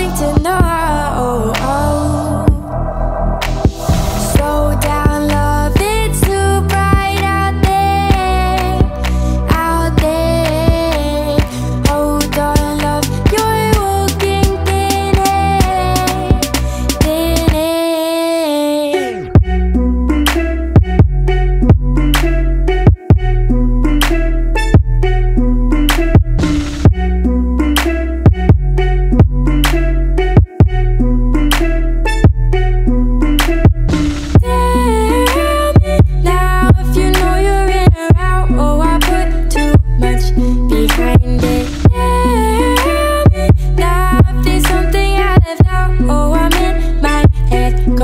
something to know?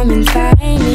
come and find